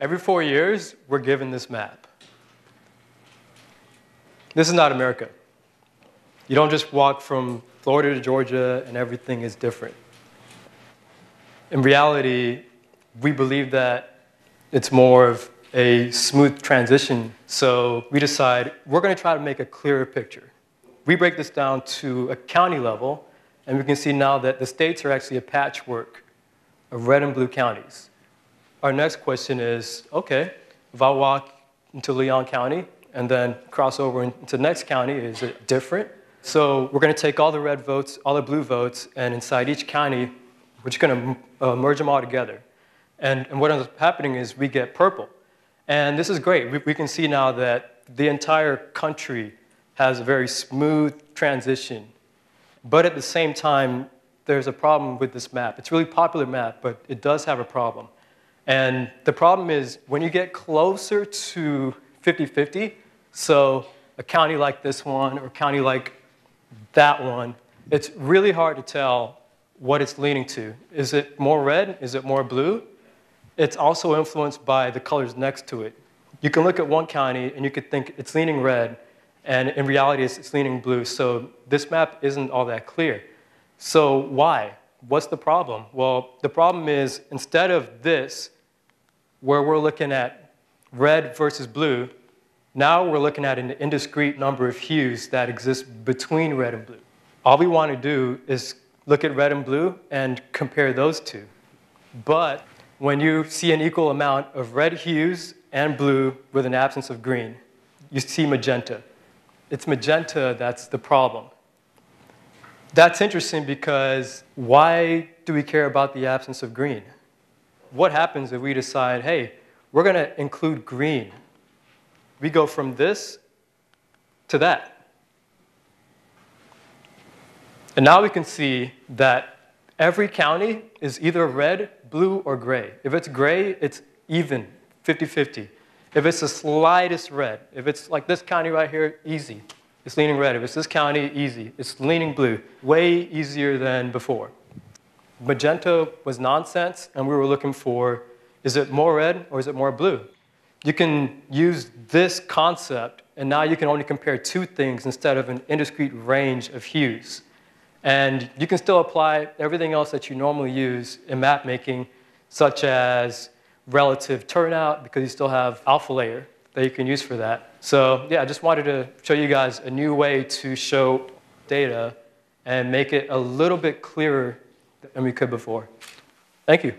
Every four years, we're given this map. This is not America. You don't just walk from Florida to Georgia and everything is different. In reality, we believe that it's more of a smooth transition. So we decide we're going to try to make a clearer picture. We break this down to a county level, and we can see now that the states are actually a patchwork of red and blue counties. Our next question is okay, if I walk into Leon County and then cross over into the next county, is it different? So we're going to take all the red votes, all the blue votes, and inside each county, we're just going to uh, merge them all together. And, and what ends up happening is we get purple. And this is great. We, we can see now that the entire country has a very smooth transition. But at the same time, there's a problem with this map. It's a really popular map, but it does have a problem. And the problem is when you get closer to 50 50, so a county like this one or a county like that one, it's really hard to tell what it's leaning to. Is it more red? Is it more blue? It's also influenced by the colors next to it. You can look at one county and you could think it's leaning red, and in reality, it's leaning blue. So this map isn't all that clear. So why? What's the problem? Well, the problem is instead of this, where we're looking at red versus blue, now we're looking at an indiscrete number of hues that exist between red and blue. All we want to do is look at red and blue and compare those two. But when you see an equal amount of red hues and blue with an absence of green, you see magenta. It's magenta that's the problem. That's interesting because why do we care about the absence of green? What happens if we decide, hey, we're going to include green? We go from this to that. And now we can see that every county is either red blue or gray. If it's gray, it's even, 50-50. If it's the slightest red, if it's like this county right here, easy. It's leaning red. If it's this county, easy. It's leaning blue. Way easier than before. Magenta was nonsense, and we were looking for is it more red or is it more blue? You can use this concept, and now you can only compare two things instead of an indiscrete range of hues. And you can still apply everything else that you normally use in map making, such as relative turnout, because you still have alpha layer that you can use for that. So yeah, I just wanted to show you guys a new way to show data and make it a little bit clearer than we could before. Thank you.